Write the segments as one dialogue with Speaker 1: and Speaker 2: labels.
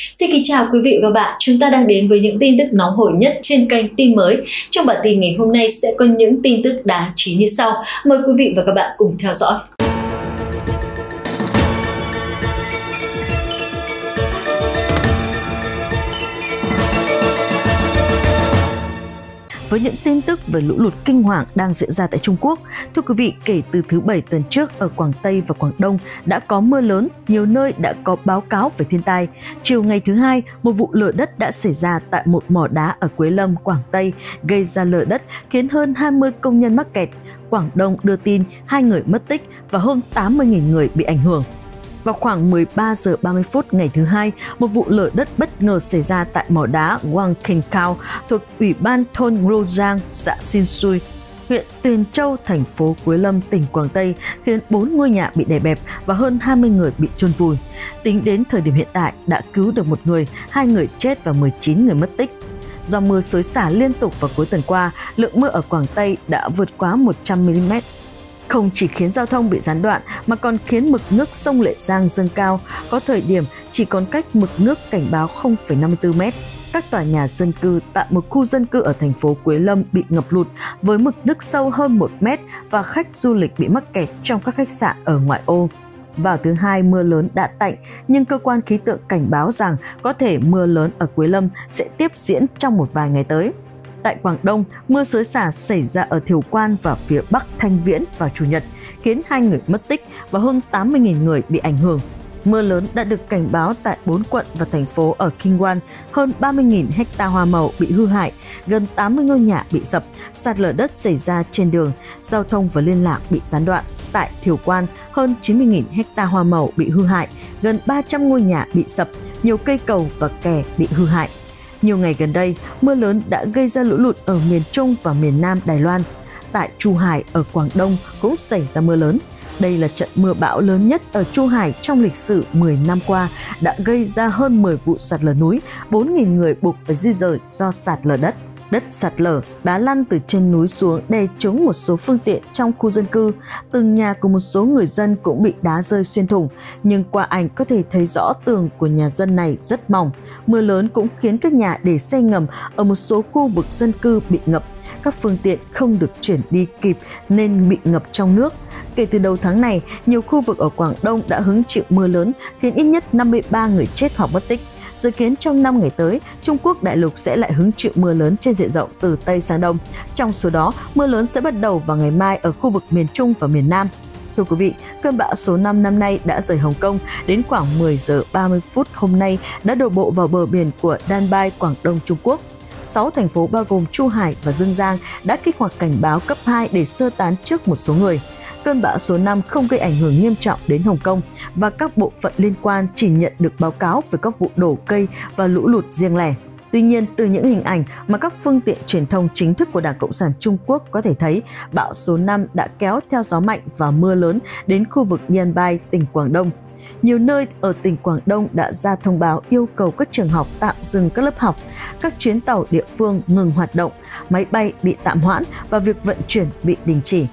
Speaker 1: Xin kính chào quý vị và các bạn, chúng ta đang đến với những tin tức nóng hổi nhất trên kênh tin mới. Trong bản tin ngày hôm nay sẽ có những tin tức đáng chú ý như sau. Mời quý vị và các bạn cùng theo dõi. Với những tin tức về lũ lụt kinh hoàng đang diễn ra tại Trung Quốc. Thưa quý vị, kể từ thứ Bảy tuần trước ở Quảng Tây và Quảng Đông đã có mưa lớn, nhiều nơi đã có báo cáo về thiên tai. Chiều ngày thứ Hai, một vụ lở đất đã xảy ra tại một mỏ đá ở Quế Lâm, Quảng Tây, gây ra lở đất khiến hơn 20 công nhân mắc kẹt. Quảng Đông đưa tin hai người mất tích và hơn 80.000 người bị ảnh hưởng. Vào khoảng 13 giờ 30 phút ngày thứ hai, một vụ lở đất bất ngờ xảy ra tại mỏ đá Wang King Cao thuộc Ủy ban thôn Rojang, xã Xin Sui, huyện Tuyền Châu, thành phố Quế Lâm, tỉnh Quảng Tây, khiến 4 ngôi nhà bị đè bẹp và hơn 20 người bị chôn vùi. Tính đến thời điểm hiện tại, đã cứu được một người, hai người chết và 19 người mất tích. Do mưa xối xả liên tục vào cuối tuần qua, lượng mưa ở Quảng Tây đã vượt quá 100 mm không chỉ khiến giao thông bị gián đoạn mà còn khiến mực nước sông Lệ Giang dâng cao, có thời điểm chỉ còn cách mực nước cảnh báo 0,54 mét. Các tòa nhà dân cư tại một khu dân cư ở thành phố Quế Lâm bị ngập lụt với mực nước sâu hơn 1 mét và khách du lịch bị mắc kẹt trong các khách sạn ở ngoại ô. Vào thứ hai mưa lớn đã tạnh, nhưng cơ quan khí tượng cảnh báo rằng có thể mưa lớn ở Quế Lâm sẽ tiếp diễn trong một vài ngày tới. Tại Quảng Đông, mưa xối xả xảy ra ở Thiều Quan và phía Bắc Thanh Viễn vào Chủ nhật, khiến hai người mất tích và hơn 80.000 người bị ảnh hưởng. Mưa lớn đã được cảnh báo tại 4 quận và thành phố ở Kingwan, hơn 30.000 hecta hoa màu bị hư hại, gần 80 ngôi nhà bị sập, sạt lở đất xảy ra trên đường, giao thông và liên lạc bị gián đoạn. Tại Thiều Quan, hơn 90.000 hecta hoa màu bị hư hại, gần 300 ngôi nhà bị sập, nhiều cây cầu và kè bị hư hại. Nhiều ngày gần đây, mưa lớn đã gây ra lũ lụt ở miền Trung và miền Nam Đài Loan. Tại Chu Hải ở Quảng Đông cũng xảy ra mưa lớn. Đây là trận mưa bão lớn nhất ở Chu Hải trong lịch sử 10 năm qua, đã gây ra hơn 10 vụ sạt lở núi, 4.000 người buộc phải di rời do sạt lở đất đất sạt lở, đá lăn từ trên núi xuống đè trúng một số phương tiện trong khu dân cư. Từng nhà của một số người dân cũng bị đá rơi xuyên thủng, nhưng qua ảnh có thể thấy rõ tường của nhà dân này rất mỏng. Mưa lớn cũng khiến các nhà để xe ngầm ở một số khu vực dân cư bị ngập. Các phương tiện không được chuyển đi kịp nên bị ngập trong nước. Kể từ đầu tháng này, nhiều khu vực ở Quảng Đông đã hứng chịu mưa lớn khiến ít nhất 53 người chết hoặc mất tích. Dự kiến trong 5 ngày tới, Trung Quốc đại lục sẽ lại hứng chịu mưa lớn trên diện rộng từ Tây sang Đông. Trong số đó, mưa lớn sẽ bắt đầu vào ngày mai ở khu vực miền Trung và miền Nam. Thưa quý vị, cơn bão số 5 năm nay đã rời Hồng Kông đến khoảng 10 giờ 30 phút hôm nay đã đổ bộ vào bờ biển của Đan Bai, Quảng Đông, Trung Quốc. 6 thành phố bao gồm Chu Hải và Dương Giang đã kích hoạt cảnh báo cấp 2 để sơ tán trước một số người cơn bão số 5 không gây ảnh hưởng nghiêm trọng đến Hồng Kông và các bộ phận liên quan chỉ nhận được báo cáo về các vụ đổ cây và lũ lụt riêng lẻ. Tuy nhiên, từ những hình ảnh mà các phương tiện truyền thông chính thức của Đảng Cộng sản Trung Quốc có thể thấy, bão số 5 đã kéo theo gió mạnh và mưa lớn đến khu vực Nhân Bai, tỉnh Quảng Đông. Nhiều nơi ở tỉnh Quảng Đông đã ra thông báo yêu cầu các trường học tạm dừng các lớp học, các chuyến tàu địa phương ngừng hoạt động, máy bay bị tạm hoãn và việc vận chuyển bị đình chỉ.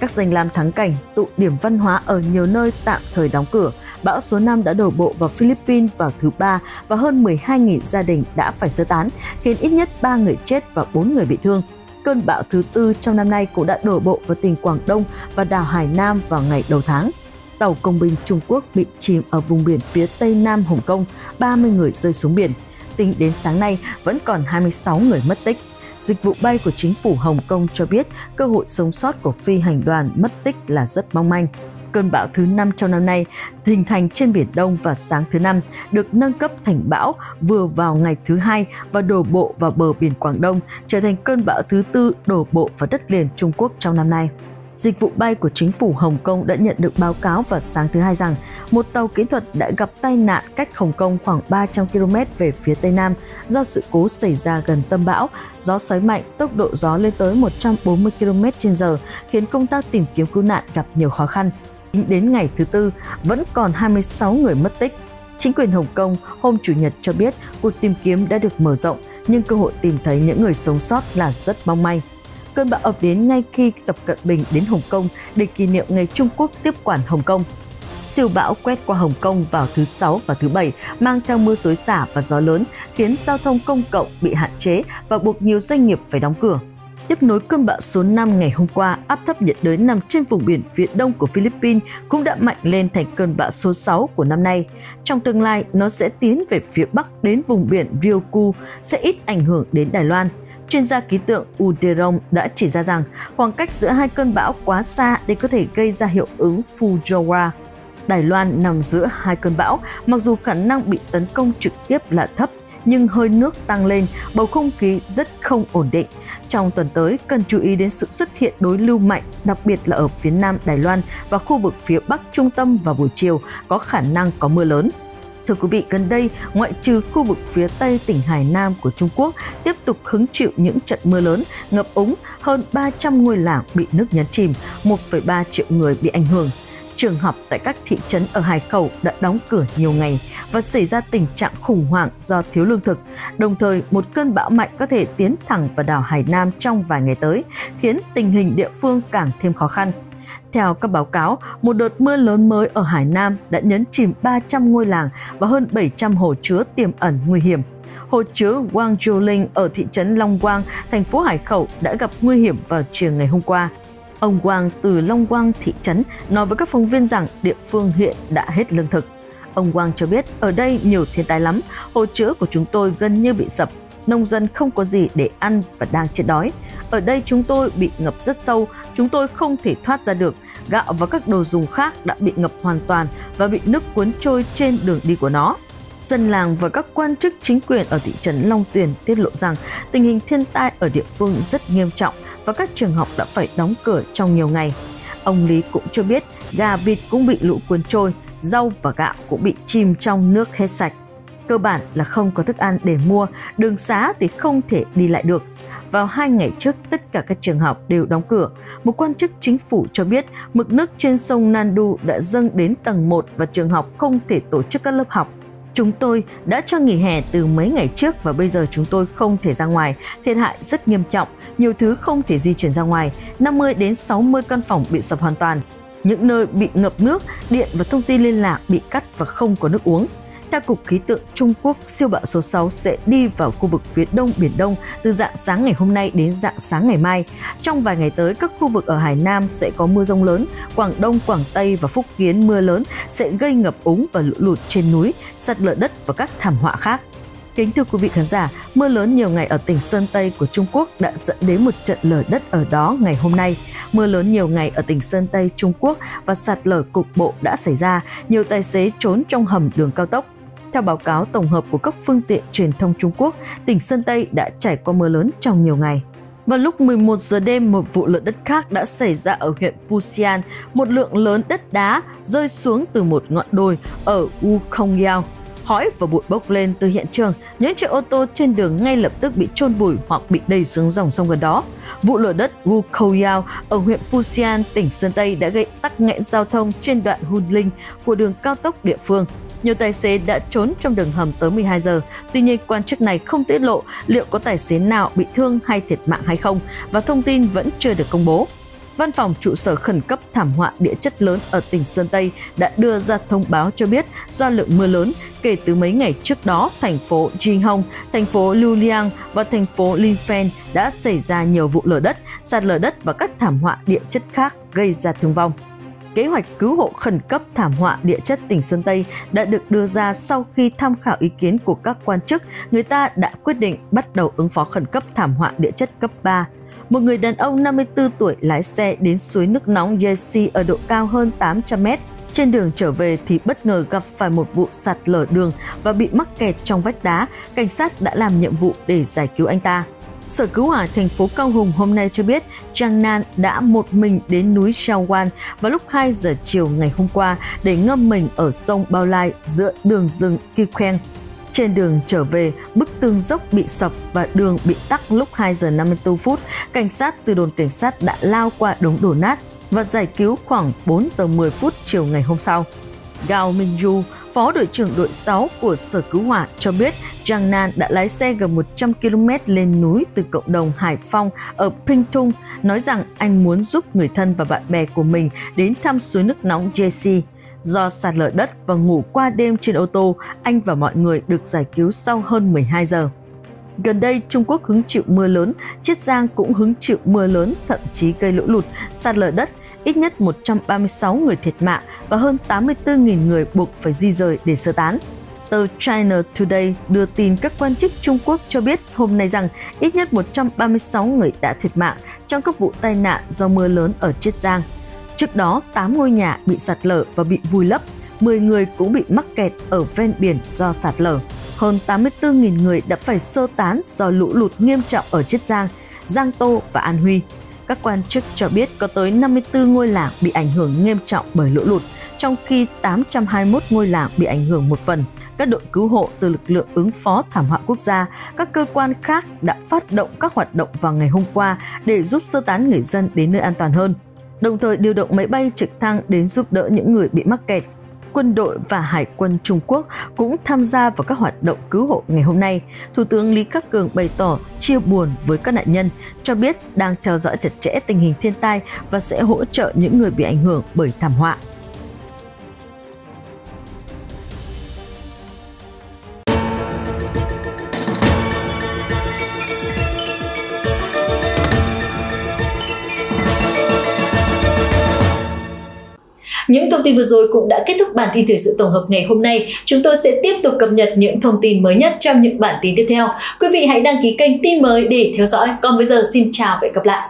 Speaker 1: Các danh lam thắng cảnh, tụ điểm văn hóa ở nhiều nơi tạm thời đóng cửa. Bão số 5 đã đổ bộ vào Philippines vào thứ ba và hơn 12.000 gia đình đã phải sơ tán, khiến ít nhất 3 người chết và 4 người bị thương. Cơn bão thứ tư trong năm nay cũng đã đổ bộ vào tỉnh Quảng Đông và đảo Hải Nam vào ngày đầu tháng. Tàu công binh Trung Quốc bị chìm ở vùng biển phía tây nam Hồng Kông, 30 người rơi xuống biển. Tính đến sáng nay, vẫn còn 26 người mất tích. Dịch vụ bay của chính phủ Hồng Kông cho biết cơ hội sống sót của phi hành đoàn mất tích là rất mong manh. Cơn bão thứ 5 trong năm nay hình thành trên Biển Đông vào sáng thứ năm, được nâng cấp thành bão vừa vào ngày thứ hai và đổ bộ vào bờ biển Quảng Đông, trở thành cơn bão thứ tư đổ bộ vào đất liền Trung Quốc trong năm nay dịch vụ bay của chính phủ Hồng Kông đã nhận được báo cáo vào sáng thứ hai rằng một tàu kỹ thuật đã gặp tai nạn cách Hồng Kông khoảng 300 km về phía tây nam do sự cố xảy ra gần tâm bão, gió xoáy mạnh, tốc độ gió lên tới 140 km h khiến công tác tìm kiếm cứu nạn gặp nhiều khó khăn. Đến ngày thứ tư, vẫn còn 26 người mất tích. Chính quyền Hồng Kông hôm Chủ nhật cho biết cuộc tìm kiếm đã được mở rộng, nhưng cơ hội tìm thấy những người sống sót là rất mong manh. Cơn bão ập đến ngay khi Tập Cận Bình đến Hồng Kông để kỷ niệm ngày Trung Quốc tiếp quản Hồng Kông. siêu bão quét qua Hồng Kông vào thứ Sáu và thứ Bảy, mang theo mưa xối xả và gió lớn, khiến giao thông công cộng bị hạn chế và buộc nhiều doanh nghiệp phải đóng cửa. Tiếp nối cơn bão số 5 ngày hôm qua, áp thấp nhiệt đới nằm trên vùng biển phía đông của Philippines cũng đã mạnh lên thành cơn bão số 6 của năm nay. Trong tương lai, nó sẽ tiến về phía bắc đến vùng biển Ryukyu, sẽ ít ảnh hưởng đến Đài Loan. Chuyên gia khí tượng Uderong đã chỉ ra rằng khoảng cách giữa hai cơn bão quá xa để có thể gây ra hiệu ứng Fujiwara. Đài Loan nằm giữa hai cơn bão, mặc dù khả năng bị tấn công trực tiếp là thấp, nhưng hơi nước tăng lên, bầu không khí rất không ổn định. Trong tuần tới, cần chú ý đến sự xuất hiện đối lưu mạnh, đặc biệt là ở phía nam Đài Loan và khu vực phía bắc trung tâm vào buổi chiều, có khả năng có mưa lớn. Thưa quý vị, gần đây, ngoại trừ khu vực phía tây tỉnh Hải Nam của Trung Quốc tiếp tục hứng chịu những trận mưa lớn, ngập úng, hơn 300 ngôi làng bị nước nhấn chìm, 1,3 triệu người bị ảnh hưởng trường học tại các thị trấn ở Hải Khẩu đã đóng cửa nhiều ngày và xảy ra tình trạng khủng hoảng do thiếu lương thực. Đồng thời, một cơn bão mạnh có thể tiến thẳng vào đảo Hải Nam trong vài ngày tới, khiến tình hình địa phương càng thêm khó khăn. Theo các báo cáo, một đợt mưa lớn mới ở Hải Nam đã nhấn chìm 300 ngôi làng và hơn 700 hồ chứa tiềm ẩn nguy hiểm. Hồ chứa Wang Linh ở thị trấn Long Quang, thành phố Hải Khẩu đã gặp nguy hiểm vào chiều ngày hôm qua. Ông Quang từ Long Quang thị trấn nói với các phóng viên rằng địa phương hiện đã hết lương thực. Ông Quang cho biết ở đây nhiều thiên tai lắm, hồ chứa của chúng tôi gần như bị sập, nông dân không có gì để ăn và đang chết đói. Ở đây chúng tôi bị ngập rất sâu, chúng tôi không thể thoát ra được. Gạo và các đồ dùng khác đã bị ngập hoàn toàn và bị nước cuốn trôi trên đường đi của nó. Dân làng và các quan chức chính quyền ở thị trấn Long Tuyền tiết lộ rằng tình hình thiên tai ở địa phương rất nghiêm trọng và các trường học đã phải đóng cửa trong nhiều ngày. Ông Lý cũng cho biết gà vịt cũng bị lũ cuốn trôi, rau và gạo cũng bị chìm trong nước hết sạch. Cơ bản là không có thức ăn để mua, đường xá thì không thể đi lại được. Vào hai ngày trước, tất cả các trường học đều đóng cửa. Một quan chức chính phủ cho biết mực nước trên sông Nandu đã dâng đến tầng 1 và trường học không thể tổ chức các lớp học Chúng tôi đã cho nghỉ hè từ mấy ngày trước và bây giờ chúng tôi không thể ra ngoài. Thiệt hại rất nghiêm trọng, nhiều thứ không thể di chuyển ra ngoài. 50 đến 60 căn phòng bị sập hoàn toàn. Những nơi bị ngập nước, điện và thông tin liên lạc bị cắt và không có nước uống. Theo Cục Khí tượng Trung Quốc, siêu bão số 6 sẽ đi vào khu vực phía đông Biển Đông từ dạng sáng ngày hôm nay đến dạng sáng ngày mai. Trong vài ngày tới, các khu vực ở Hải Nam sẽ có mưa rông lớn, Quảng Đông, Quảng Tây và Phúc Kiến mưa lớn sẽ gây ngập úng và lũ lụt trên núi, sạt lở đất và các thảm họa khác. Kính thưa quý vị khán giả, mưa lớn nhiều ngày ở tỉnh Sơn Tây của Trung Quốc đã dẫn đến một trận lở đất ở đó ngày hôm nay. Mưa lớn nhiều ngày ở tỉnh Sơn Tây Trung Quốc và sạt lở cục bộ đã xảy ra, nhiều tài xế trốn trong hầm đường cao tốc. Theo báo cáo tổng hợp của các phương tiện truyền thông Trung Quốc, tỉnh Sơn Tây đã trải qua mưa lớn trong nhiều ngày. Vào lúc 11 giờ đêm, một vụ lở đất khác đã xảy ra ở huyện Puxian. Một lượng lớn đất đá rơi xuống từ một ngọn đồi ở Wukongyao. Khói và bụi bốc lên từ hiện trường, những chiếc ô tô trên đường ngay lập tức bị trôn vùi hoặc bị đẩy xuống dòng sông gần đó. Vụ lở đất Wukoyao ở huyện Puxian, tỉnh Sơn Tây đã gây tắc nghẽn giao thông trên đoạn Hun Linh của đường cao tốc địa phương. Nhiều tài xế đã trốn trong đường hầm tới 12 giờ. Tuy nhiên, quan chức này không tiết lộ liệu có tài xế nào bị thương hay thiệt mạng hay không và thông tin vẫn chưa được công bố. Văn phòng trụ sở khẩn cấp thảm họa địa chất lớn ở tỉnh Sơn Tây đã đưa ra thông báo cho biết do lượng mưa lớn kể từ mấy ngày trước đó, thành phố Jinhong, thành phố Luliang và thành phố Linfen đã xảy ra nhiều vụ lở đất, sạt lở đất và các thảm họa địa chất khác gây ra thương vong. Kế hoạch cứu hộ khẩn cấp thảm họa địa chất tỉnh Sơn Tây đã được đưa ra sau khi tham khảo ý kiến của các quan chức, người ta đã quyết định bắt đầu ứng phó khẩn cấp thảm họa địa chất cấp 3. Một người đàn ông 54 tuổi lái xe đến suối nước nóng Jesse ở độ cao hơn 800 mét. Trên đường trở về thì bất ngờ gặp phải một vụ sạt lở đường và bị mắc kẹt trong vách đá. Cảnh sát đã làm nhiệm vụ để giải cứu anh ta. Sở Cứu hỏa thành phố Cao Hùng hôm nay cho biết Trang Nan đã một mình đến núi Shawan vào lúc 2 giờ chiều ngày hôm qua để ngâm mình ở sông Bao Lai giữa đường rừng Kikweng. Trên đường trở về, bức tường dốc bị sập và đường bị tắc lúc 2 giờ 54 phút. Cảnh sát từ đồn cảnh sát đã lao qua đống đổ nát và giải cứu khoảng 4 giờ 10 phút chiều ngày hôm sau. Gao Minju, Phó đội trưởng đội 6 của Sở Cứu hỏa cho biết Giang Nan đã lái xe gần 100 km lên núi từ cộng đồng Hải Phong ở Pingtung, nói rằng anh muốn giúp người thân và bạn bè của mình đến thăm suối nước nóng Jesse. Do sạt lở đất và ngủ qua đêm trên ô tô, anh và mọi người được giải cứu sau hơn 12 giờ. Gần đây, Trung Quốc hứng chịu mưa lớn, Chiết Giang cũng hứng chịu mưa lớn, thậm chí gây lũ lụt, sạt lở đất, ít nhất 136 người thiệt mạng và hơn 84.000 người buộc phải di rời để sơ tán. Tờ China Today đưa tin các quan chức Trung Quốc cho biết hôm nay rằng ít nhất 136 người đã thiệt mạng trong các vụ tai nạn do mưa lớn ở Chiết Giang. Trước đó, 8 ngôi nhà bị sạt lở và bị vùi lấp, 10 người cũng bị mắc kẹt ở ven biển do sạt lở. Hơn 84.000 người đã phải sơ tán do lũ lụt nghiêm trọng ở Chiết Giang, Giang Tô và An Huy. Các quan chức cho biết có tới 54 ngôi làng bị ảnh hưởng nghiêm trọng bởi lũ lụt, trong khi 821 ngôi làng bị ảnh hưởng một phần các đội cứu hộ từ lực lượng ứng phó thảm họa quốc gia, các cơ quan khác đã phát động các hoạt động vào ngày hôm qua để giúp sơ tán người dân đến nơi an toàn hơn. Đồng thời điều động máy bay trực thăng đến giúp đỡ những người bị mắc kẹt. Quân đội và Hải quân Trung Quốc cũng tham gia vào các hoạt động cứu hộ ngày hôm nay. Thủ tướng Lý Khắc Cường bày tỏ chia buồn với các nạn nhân, cho biết đang theo dõi chặt chẽ tình hình thiên tai và sẽ hỗ trợ những người bị ảnh hưởng bởi thảm họa.
Speaker 2: Thông tin vừa rồi cũng đã kết thúc bản tin thời sự tổng hợp ngày hôm nay. Chúng tôi sẽ tiếp tục cập nhật những thông tin mới nhất trong những bản tin tiếp theo. Quý vị hãy đăng ký kênh tin mới để theo dõi. Còn bây giờ, xin chào và hẹn gặp lại.